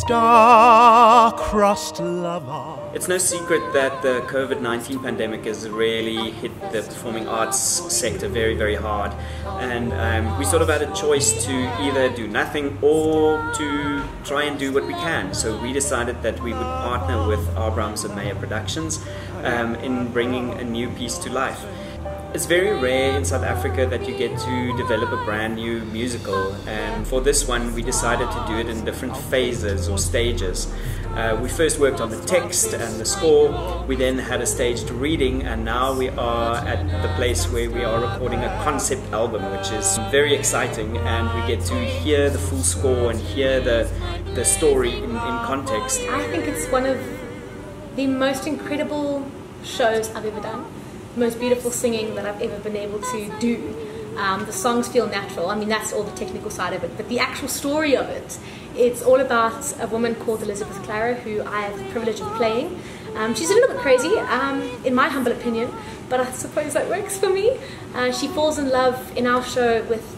star-crossed lover. It's no secret that the COVID-19 pandemic has really hit the performing arts sector very, very hard. And um, we sort of had a choice to either do nothing or to try and do what we can. So we decided that we would partner with Abrams and Meyer Productions um, in bringing a new piece to life. It's very rare in South Africa that you get to develop a brand new musical, and for this one, we decided to do it in different phases or stages. Uh, we first worked on the text and the score, we then had a staged reading, and now we are at the place where we are recording a concept album, which is very exciting, and we get to hear the full score and hear the, the story in, in context. I think it's one of the most incredible shows I've ever done most beautiful singing that I've ever been able to do. Um, the songs feel natural. I mean, that's all the technical side of it. But the actual story of it, it's all about a woman called Elizabeth Clara, who I have the privilege of playing. Um, she's a little bit crazy, um, in my humble opinion, but I suppose that works for me. Uh, she falls in love in our show with,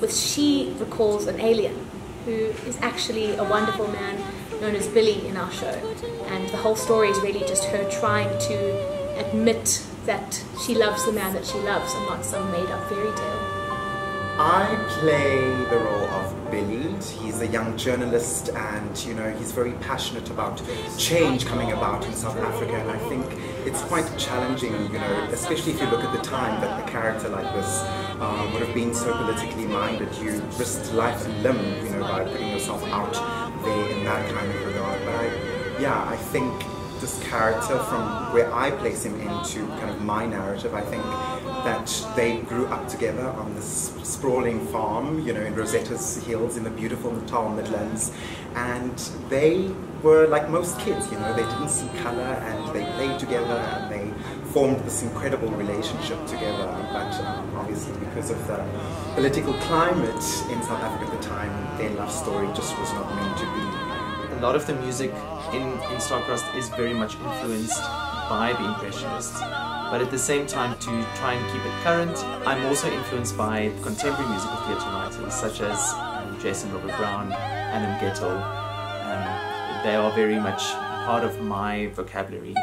with she recalls an alien, who is actually a wonderful man known as Billy in our show. And the whole story is really just her trying to admit that she loves the man that she loves and not some made up fairy tale. I play the role of Billy. He's a young journalist and you know he's very passionate about change coming about in South Africa and I think it's quite challenging, you know, especially if you look at the time that a character like this um, would have been so politically minded. You risked life and limb, you know, by putting yourself out there in that kind of regard. But I, yeah, I think this character from where I place him into kind of my narrative. I think that they grew up together on this sprawling farm, you know, in Rosetta's Hills in the beautiful Natal Midlands, and they were like most kids, you know, they didn't see color and they played together and they formed this incredible relationship together. But um, obviously, because of the political climate in South Africa at the time, their love story just was not meant to be a lot of the music in, in Starcrossed is very much influenced by the Impressionists. But at the same time, to try and keep it current, I'm also influenced by contemporary musical theatre writers such as um, Jason Robert Brown, Adam Guettel. Um, they are very much part of my vocabulary.